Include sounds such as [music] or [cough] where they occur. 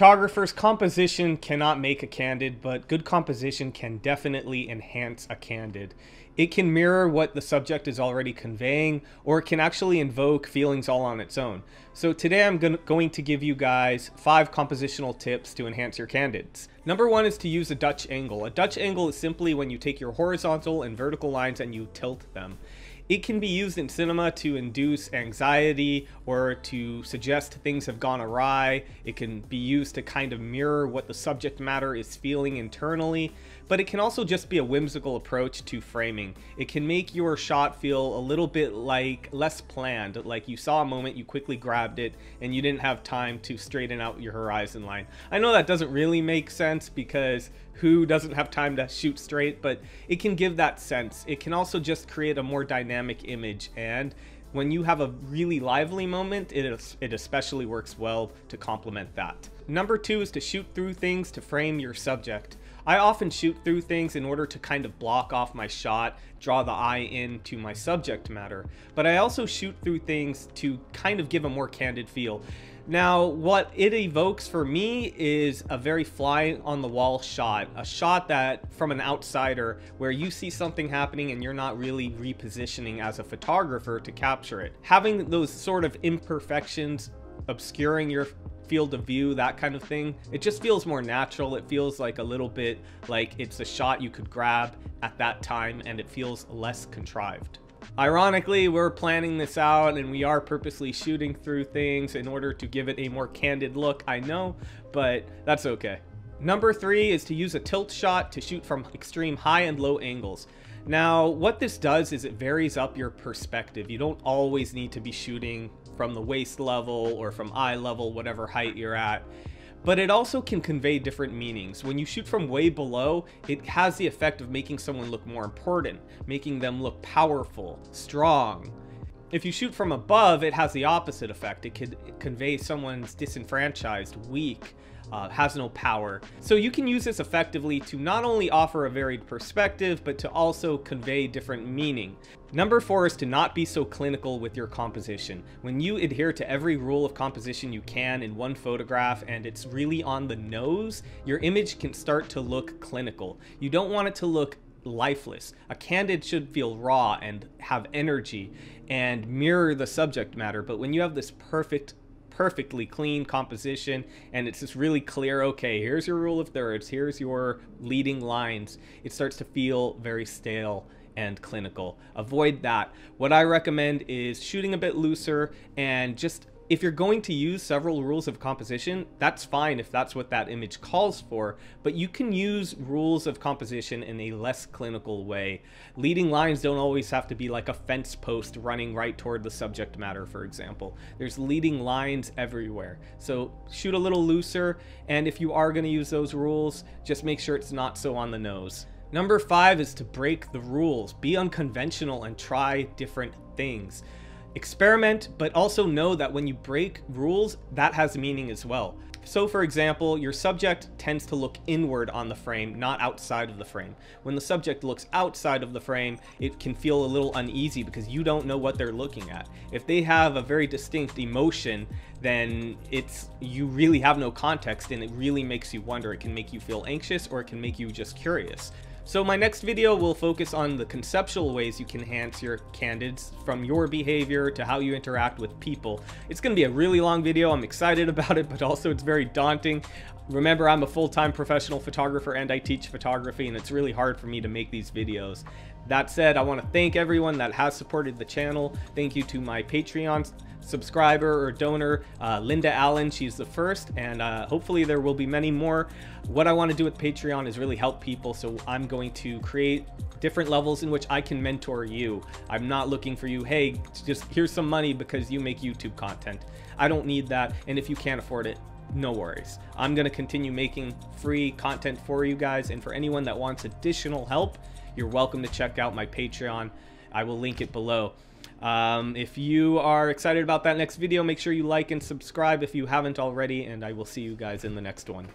Photographers, composition cannot make a candid, but good composition can definitely enhance a candid. It can mirror what the subject is already conveying, or it can actually invoke feelings all on its own. So today I'm going to give you guys five compositional tips to enhance your candids. Number one is to use a Dutch angle. A Dutch angle is simply when you take your horizontal and vertical lines and you tilt them. It can be used in cinema to induce anxiety or to suggest things have gone awry. It can be used to kind of mirror what the subject matter is feeling internally, but it can also just be a whimsical approach to framing. It can make your shot feel a little bit like less planned, like you saw a moment, you quickly grabbed it, and you didn't have time to straighten out your horizon line. I know that doesn't really make sense because who doesn't have time to shoot straight, but it can give that sense. It can also just create a more dynamic image and when you have a really lively moment, it, it especially works well to complement that. Number two is to shoot through things to frame your subject. I often shoot through things in order to kind of block off my shot, draw the eye into my subject matter, but I also shoot through things to kind of give a more candid feel. Now, what it evokes for me is a very fly on the wall shot, a shot that from an outsider where you see something happening and you're not really repositioning as a photographer to capture it. Having those sort of imperfections obscuring your field of view, that kind of thing. It just feels more natural. It feels like a little bit like it's a shot you could grab at that time and it feels less contrived. Ironically, we're planning this out and we are purposely shooting through things in order to give it a more candid look, I know, but that's okay. Number three is to use a tilt shot to shoot from extreme high and low angles. Now, what this does is it varies up your perspective. You don't always need to be shooting from the waist level or from eye level, whatever height you're at but it also can convey different meanings. When you shoot from way below, it has the effect of making someone look more important, making them look powerful, strong. If you shoot from above, it has the opposite effect. It could convey someone's disenfranchised, weak, uh, has no power. So you can use this effectively to not only offer a varied perspective, but to also convey different meaning. Number four is to not be so clinical with your composition. When you adhere to every rule of composition you can in one photograph and it's really on the nose, your image can start to look clinical. You don't want it to look lifeless. A candid should feel raw and have energy and mirror the subject matter, but when you have this perfect perfectly clean composition and it's just really clear okay here's your rule of thirds here's your leading lines it starts to feel very stale and clinical avoid that what i recommend is shooting a bit looser and just if you're going to use several rules of composition, that's fine if that's what that image calls for, but you can use rules of composition in a less clinical way. Leading lines don't always have to be like a fence post running right toward the subject matter, for example. There's leading lines everywhere. So shoot a little looser, and if you are going to use those rules, just make sure it's not so on the nose. Number five is to break the rules. Be unconventional and try different things. Experiment, but also know that when you break rules, that has meaning as well. So for example, your subject tends to look inward on the frame, not outside of the frame. When the subject looks outside of the frame, it can feel a little uneasy because you don't know what they're looking at. If they have a very distinct emotion, then it's you really have no context and it really makes you wonder. It can make you feel anxious or it can make you just curious. So my next video will focus on the conceptual ways you can enhance your candids from your behavior to how you interact with people. It's going to be a really long video. I'm excited [laughs] about it, but also it's very daunting. Remember, I'm a full-time professional photographer and I teach photography, and it's really hard for me to make these videos. That said, I want to thank everyone that has supported the channel. Thank you to my Patreon subscriber or donor, uh, Linda Allen. She's the first, and uh, hopefully there will be many more. What I want to do with Patreon is really help people, so I'm going to create different levels in which I can mentor you. I'm not looking for you, hey, just here's some money because you make YouTube content. I don't need that, and if you can't afford it, no worries. I'm going to continue making free content for you guys, and for anyone that wants additional help, you're welcome to check out my Patreon. I will link it below. Um, if you are excited about that next video, make sure you like and subscribe if you haven't already, and I will see you guys in the next one.